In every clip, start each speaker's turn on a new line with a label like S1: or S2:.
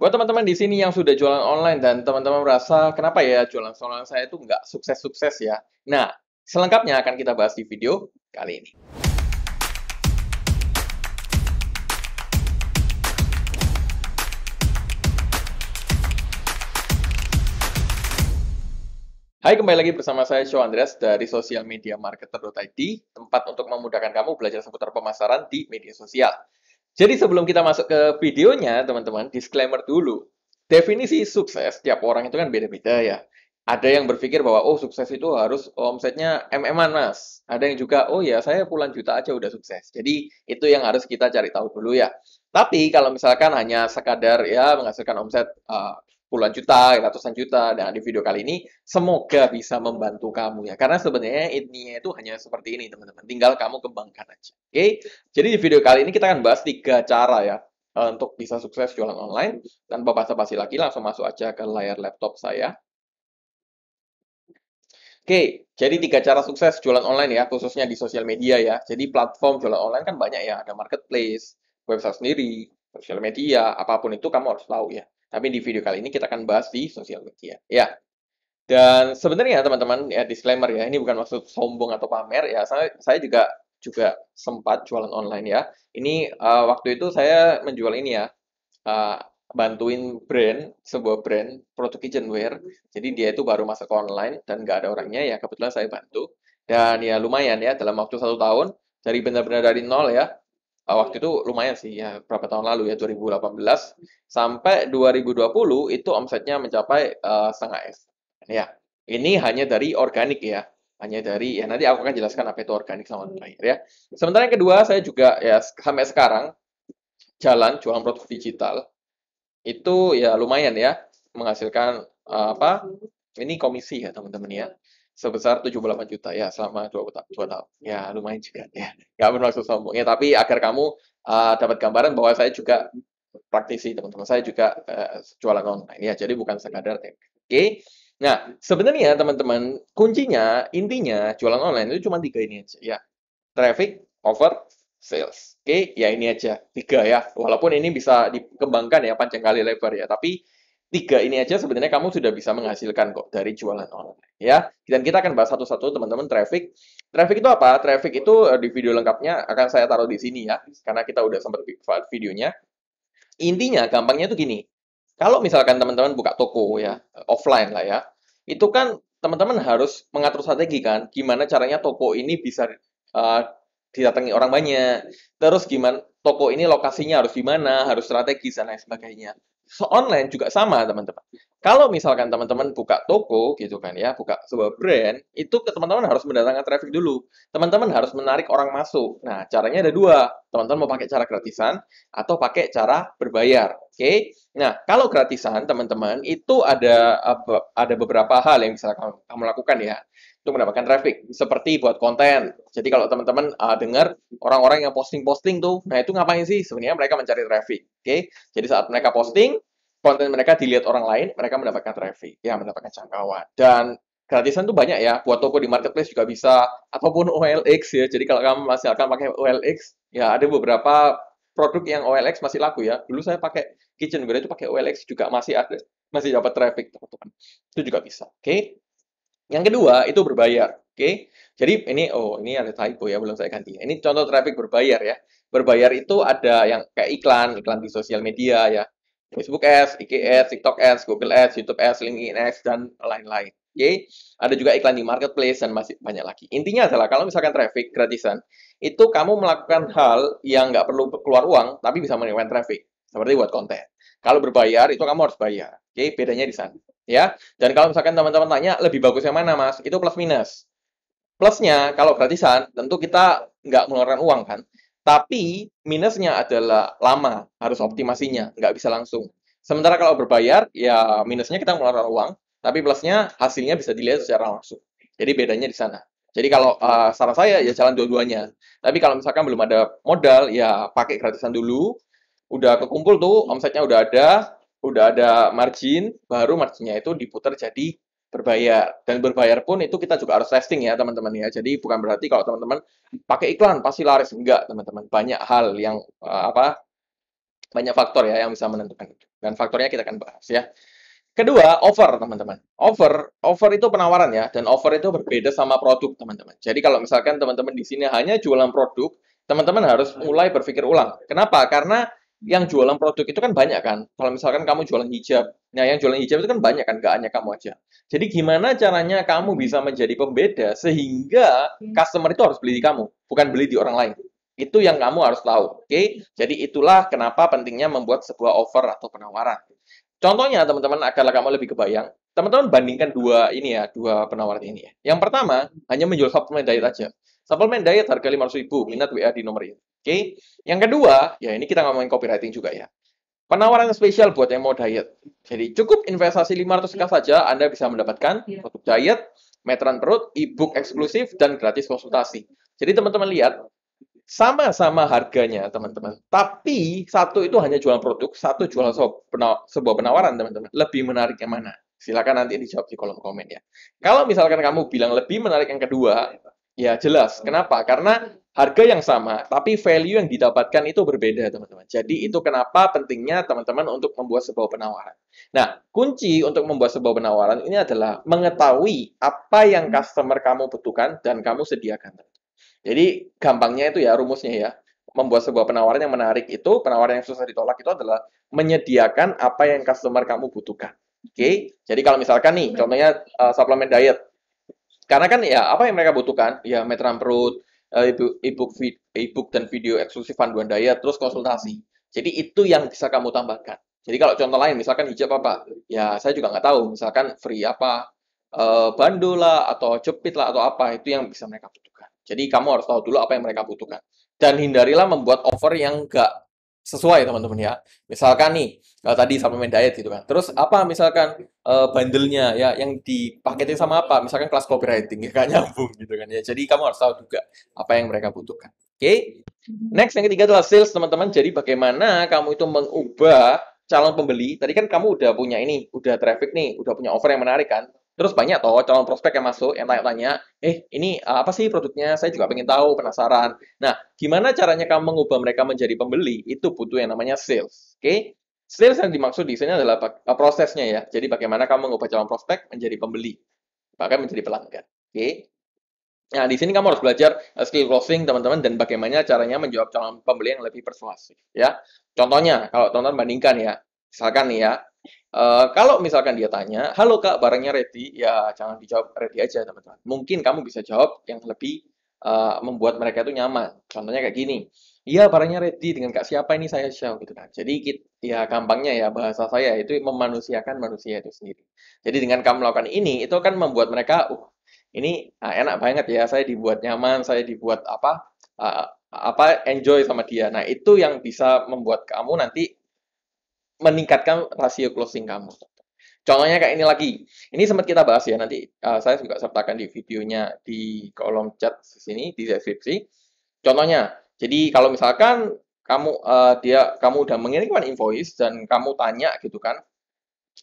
S1: Buat teman-teman di sini yang sudah jualan online dan teman-teman merasa kenapa ya jualan online saya itu nggak sukses-sukses ya. Nah, selengkapnya akan kita bahas di video kali ini. Hai, kembali lagi bersama saya Show Andreas dari Social Media Marketer.id, tempat untuk memudahkan kamu belajar seputar pemasaran di media sosial. Jadi sebelum kita masuk ke videonya, teman-teman, disclaimer dulu. Definisi sukses tiap orang itu kan beda-beda ya. Ada yang berpikir bahwa oh sukses itu harus omsetnya MM-an mas. Ada yang juga oh ya saya puluhan juta aja udah sukses. Jadi itu yang harus kita cari tahu dulu ya. Tapi kalau misalkan hanya sekadar ya menghasilkan omset uh, puluhan juta, ratusan juta. Dan di video kali ini, semoga bisa membantu kamu ya. Karena sebenarnya intinya itu hanya seperti ini, teman-teman. Tinggal kamu kembangkan aja. Oke? Okay? Jadi di video kali ini kita akan bahas tiga cara ya eh, untuk bisa sukses jualan online. Tanpa basa-basi lagi, langsung masuk aja ke layar laptop saya. Oke, jadi tiga cara sukses jualan online ya, khususnya di sosial media ya. Jadi platform jualan online kan banyak ya, ada marketplace, website sendiri, sosial media, apa pun itu kamu harus tahu ya. Tapi di video kali ini kita akan bahas di sosial media. Ya. Dan sebenarnya teman-teman ya disclaimer ya, ini bukan maksud sombong atau pamer ya. Saya saya juga juga sempat jualan online ya. Ini uh, waktu itu saya menjual ini ya. Uh, bantuin brand, sebuah brand produk kitchenware. Jadi dia itu baru masuk ke online dan nggak ada orangnya ya. Kebetulan saya bantu. Dan ya lumayan ya dalam waktu satu tahun dari benar-benar dari nol ya waktu itu lumayan sih ya berapa tahun lalu ya 2018 sampai 2020 itu omsetnya mencapai uh, setengah S. Ya, ini hanya dari organik ya. Hanya dari ya nanti aku akan jelaskan apa itu organik sama terakhir ya. Sementara yang kedua saya juga ya sampai sekarang jalan jualan produk digital itu ya lumayan ya menghasilkan uh, apa? Ini komisi ya teman-teman ya sebesar 78 juta ya selama 2 tahun. Ya lumayan juga ya. Gak bermaksud sombong ya, tapi agar kamu uh, dapat gambaran bahwa saya juga praktisi teman-teman. Saya juga uh, jualan online ya. Jadi bukan sekadar teknik. Oke. Okay? Nah, sebenarnya teman-teman, kuncinya, intinya jualan online itu cuma tiga ini aja ya. Traffic, offer, sales. Oke, okay? ya ini aja tiga ya. Walaupun ini bisa dikembangkan ya panjang kali lebar ya, tapi tiga ini aja sebenarnya kamu sudah bisa menghasilkan kok dari jualan online ya. Dan kita akan bahas satu-satu teman-teman traffic. Traffic itu apa? Traffic itu eh, di video lengkapnya akan saya taruh di sini ya, karena kita udah sempat videonya. Intinya gampangnya itu gini. Kalau misalkan teman-teman buka toko ya, offline lah ya, itu kan teman-teman harus mengatur strategi kan, gimana caranya toko ini bisa uh, didatangi orang banyak. Terus gimana toko ini lokasinya harus di mana, harus strategis dan lain sebagainya online juga sama teman-teman. Kalau misalkan teman-teman buka toko gitu kan ya, buka sebuah brand, itu ke teman-teman harus mendatangkan traffic dulu. Teman-teman harus menarik orang masuk. Nah, caranya ada dua. Teman-teman mau pakai cara gratisan atau pakai cara berbayar. Oke. Okay? Nah, kalau gratisan teman-teman itu ada ada beberapa hal yang bisa kamu, kamu lakukan ya untuk mendapatkan traffic. Seperti buat konten. Jadi kalau teman-teman uh, dengar orang-orang yang posting-posting tuh, nah itu ngapain sih? Sebenarnya mereka mencari traffic. Oke, jadi saat mereka posting, konten mereka dilihat orang lain, mereka mendapatkan traffic, ya mendapatkan jangkauan. Dan gratisan tuh banyak ya, buat toko di marketplace juga bisa, ataupun OLX ya. Jadi kalau kamu masih akan pakai OLX, ya ada beberapa produk yang OLX masih laku ya. Dulu saya pakai kitchenware itu pakai OLX juga masih ada, masih dapat traffic teman-teman. Itu juga bisa. Oke. Yang kedua itu berbayar. Oke. Jadi ini oh ini ada typo ya belum saya ganti. Ini contoh traffic berbayar ya. Berbayar itu ada yang kayak iklan, iklan di sosial media ya. Facebook Ads, IG Ads, TikTok Ads, Google Ads, YouTube Ads, LinkedIn Ads dan lain-lain. Oke. Ada juga iklan di marketplace dan masih banyak lagi. Intinya adalah kalau misalkan traffic gratisan, itu kamu melakukan hal yang nggak perlu keluar uang tapi bisa menimbulkan traffic. Seperti buat konten. Kalau berbayar itu kamu harus bayar. Oke, bedanya di sana ya. Dan kalau misalkan teman-teman tanya lebih bagus yang mana mas, itu plus minus. Plusnya kalau gratisan tentu kita nggak mengeluarkan uang kan. Tapi minusnya adalah lama, harus optimasinya, nggak bisa langsung. Sementara kalau berbayar, ya minusnya kita mengeluarkan uang, tapi plusnya hasilnya bisa dilihat secara langsung. Jadi bedanya di sana. Jadi kalau uh, saran saya ya jalan dua-duanya. Tapi kalau misalkan belum ada modal, ya pakai gratisan dulu. Udah kekumpul tuh, omsetnya udah ada, udah ada margin, baru marginnya itu diputar jadi berbayar. Dan berbayar pun itu kita juga harus testing ya teman-teman ya. Jadi bukan berarti kalau teman-teman pakai iklan pasti laris enggak teman-teman. Banyak hal yang uh, apa Banyak faktor ya yang bisa menentukan itu. Dan faktornya kita akan bahas ya. Kedua, offer, teman-teman. Offer, offer itu penawaran ya, dan offer itu berbeda sama produk, teman-teman. Jadi kalau misalkan teman-teman di sini hanya jualan produk, teman-teman harus mulai berpikir ulang. Kenapa? Karena yang jualan produk itu kan banyak kan. Kalau misalkan kamu jualan hijab, nah yang jualan hijab itu kan banyak kan, gak hanya kamu aja. Jadi gimana caranya kamu bisa menjadi pembeda sehingga customer itu harus beli di kamu, bukan beli di orang lain. Itu yang kamu harus tahu, oke? Jadi itulah kenapa pentingnya membuat sebuah offer atau penawaran. Contohnya teman-teman agar kamu lebih kebayang, teman-teman bandingkan dua ini ya, dua penawaran ini ya. Yang pertama hanya menjual suplemen diet aja. Suplemen diet harga 500 ribu, minat WA di nomor ini. Oke. Yang kedua, ya ini kita ngomongin copywriting juga ya. Penawaran spesial buat yang mau diet. Jadi cukup investasi 500 k saja Anda bisa mendapatkan produk diet, meteran perut, e-book eksklusif, dan gratis konsultasi. Jadi teman-teman lihat, sama-sama harganya, teman-teman. Tapi satu itu hanya jualan produk, satu jualan sebuah penawaran, teman-teman. Lebih menarik yang mana? Silakan nanti dijawab di kolom komen ya. Kalau misalkan kamu bilang lebih menarik yang kedua, ya jelas. Kenapa? Karena harga yang sama, tapi value yang didapatkan itu berbeda, teman-teman. Jadi itu kenapa pentingnya teman-teman untuk membuat sebuah penawaran. Nah, kunci untuk membuat sebuah penawaran ini adalah mengetahui apa yang customer kamu butuhkan dan kamu sediakan. Jadi gampangnya itu ya rumusnya ya. Membuat sebuah penawaran yang menarik itu, penawaran yang susah ditolak itu adalah menyediakan apa yang customer kamu butuhkan. Oke, okay? jadi kalau misalkan nih, contohnya uh, suplemen diet, karena kan ya apa yang mereka butuhkan, ya meteran perut, e-book, e-book dan video eksklusif panduan diet, terus konsultasi. Jadi itu yang bisa kamu tambahkan. Jadi kalau contoh lain, misalkan hijab apa, ya saya juga nggak tahu, misalkan free apa, uh, bando lah, atau jepit lah, atau apa, itu yang bisa mereka butuhkan. Jadi kamu harus tahu dulu apa yang mereka butuhkan. Dan hindarilah membuat offer yang enggak sesuai teman-teman ya. Misalkan nih uh, tadi suplemen diet gitu kan. Terus apa misalkan uh, bandelnya ya yang dipaketin sama apa? Misalkan kelas copywriting ya gak nyambung gitu kan ya. Jadi kamu harus tahu juga apa yang mereka butuhkan. Oke. Okay? Next yang ketiga adalah sales teman-teman. Jadi bagaimana kamu itu mengubah calon pembeli. Tadi kan kamu udah punya ini, udah traffic nih, udah punya offer yang menarik kan. Terus banyak toh calon prospek yang masuk, yang tanya-tanya, eh ini apa sih produknya? Saya juga pengen tahu, penasaran. Nah, gimana caranya kamu mengubah mereka menjadi pembeli? Itu butuh yang namanya sales. Oke? Okay? Sales yang dimaksud di sini adalah uh, prosesnya ya. Jadi bagaimana kamu mengubah calon prospek menjadi pembeli, bahkan menjadi pelanggan. Oke? Okay? Nah, di sini kamu harus belajar uh, skill closing, teman-teman, dan bagaimana caranya menjawab calon pembeli yang lebih persuasif, ya. Contohnya, kalau teman-teman bandingkan ya, misalkan nih ya, Uh, kalau misalkan dia tanya, halo kak, barangnya ready, ya jangan dijawab ready aja teman-teman. Mungkin kamu bisa jawab yang lebih uh, membuat mereka itu nyaman. Contohnya kayak gini, iya barangnya ready dengan kak siapa ini saya show gitu kan. Jadi ya gampangnya ya bahasa saya itu memanusiakan manusia itu sendiri. Jadi dengan kamu melakukan ini, itu akan membuat mereka, uh ini uh, enak banget ya, saya dibuat nyaman, saya dibuat apa, uh, apa enjoy sama dia. Nah itu yang bisa membuat kamu nanti meningkatkan rasio closing kamu. Contohnya kayak ini lagi. Ini sempat kita bahas ya nanti. Uh, saya juga sertakan di videonya di kolom chat sini di deskripsi. Contohnya, jadi kalau misalkan kamu uh, dia kamu udah mengirimkan invoice dan kamu tanya gitu kan,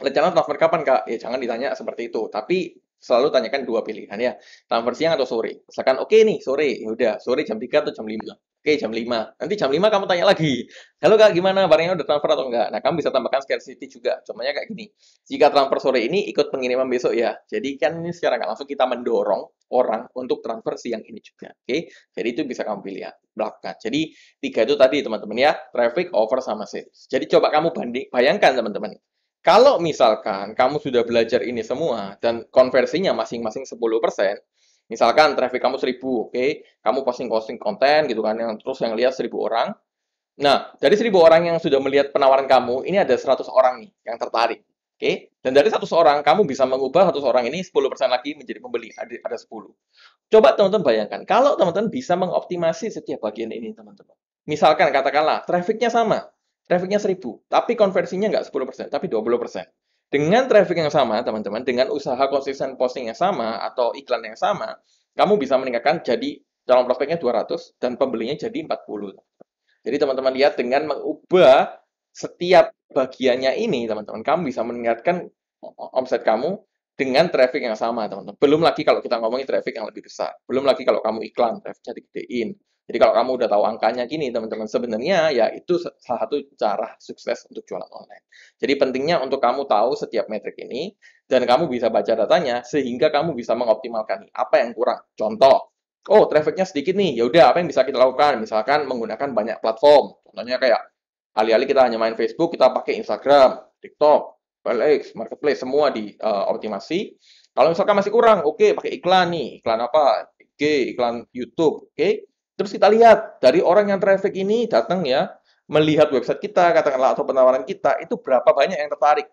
S1: rencana transfer kapan kak? Ya jangan ditanya seperti itu. Tapi selalu tanyakan dua pilihan ya, transfer siang atau sore. Misalkan oke okay nih sore, ya udah sore jam 3 atau jam 5. Oke, jam 5. Nanti jam 5 kamu tanya lagi. Halo Kak, gimana? Barangnya udah transfer atau enggak? Nah, kamu bisa tambahkan scarcity juga. Contohnya kayak gini. Jika transfer sore ini ikut pengiriman besok ya. Jadi kan ini secara nggak langsung kita mendorong orang untuk transfer siang ini juga. Oke, jadi itu bisa kamu pilih ya. Belakang. Jadi tiga itu tadi teman-teman ya. Traffic, offer, sama sales. Jadi coba kamu banding, bayangkan teman-teman. Kalau misalkan kamu sudah belajar ini semua dan konversinya masing-masing 10%, Misalkan traffic kamu 1000, oke, okay? kamu posting-posting konten gitu kan, yang terus yang lihat 1000 orang. Nah, dari 1000 orang yang sudah melihat penawaran kamu, ini ada 100 orang nih yang tertarik. Oke, okay? dan dari 100 orang, kamu bisa mengubah 100 orang ini 10% lagi menjadi pembeli, ada, ada 10. Coba teman-teman bayangkan, kalau teman-teman bisa mengoptimasi setiap bagian ini, teman-teman. Misalkan, katakanlah, trafficnya sama, trafficnya 1000, tapi konversinya nggak 10%, tapi 20%. Dengan traffic yang sama, teman-teman, dengan usaha konsisten posting yang sama atau iklan yang sama, kamu bisa meningkatkan jadi calon prospeknya 200 dan pembelinya jadi 40. Jadi teman-teman lihat dengan mengubah setiap bagiannya ini, teman-teman, kamu bisa meningkatkan omset kamu dengan traffic yang sama, teman-teman. Belum lagi kalau kita ngomongin traffic yang lebih besar. Belum lagi kalau kamu iklan, trafficnya digedein. Jadi kalau kamu udah tahu angkanya gini, teman-teman, sebenarnya ya itu salah satu cara sukses untuk jualan online. Jadi pentingnya untuk kamu tahu setiap metrik ini, dan kamu bisa baca datanya, sehingga kamu bisa mengoptimalkan apa yang kurang. Contoh, oh trafficnya sedikit nih, ya udah apa yang bisa kita lakukan? Misalkan menggunakan banyak platform. Contohnya kayak alih-alih kita hanya main Facebook, kita pakai Instagram, TikTok, OLX, Marketplace, semua dioptimasi. Uh, Kalau misalkan masih kurang, oke okay, pakai iklan nih. Iklan apa? IG, iklan YouTube, oke? Okay? Terus kita lihat dari orang yang traffic ini datang ya, melihat website kita, katakanlah atau penawaran kita, itu berapa banyak yang tertarik.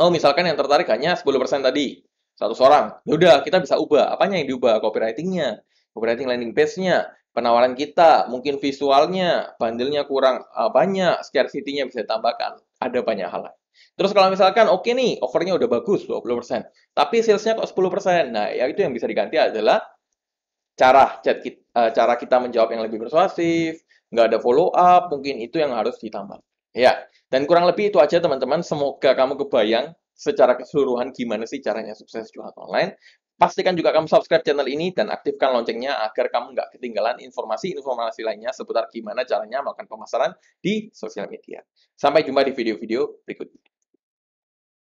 S1: Oh, misalkan yang tertarik hanya 10% tadi, satu orang. Ya udah, kita bisa ubah. Apanya yang diubah? Copywriting-nya, copywriting landing page-nya, penawaran kita, mungkin visualnya, bundle-nya kurang uh, banyak, scarcity-nya bisa ditambahkan. Ada banyak hal lain. Terus kalau misalkan oke okay nih, offernya udah bagus 20%, tapi salesnya kok 10%. Nah, ya itu yang bisa diganti adalah cara chat kita, uh, cara kita menjawab yang lebih persuasif, nggak ada follow up, mungkin itu yang harus ditambah. Ya, dan kurang lebih itu aja teman-teman. Semoga kamu kebayang secara keseluruhan gimana sih caranya sukses jualan online. Pastikan juga kamu subscribe channel ini dan aktifkan loncengnya agar kamu nggak ketinggalan informasi-informasi lainnya seputar gimana caranya melakukan pemasaran di sosial media. Sampai jumpa di video-video berikutnya.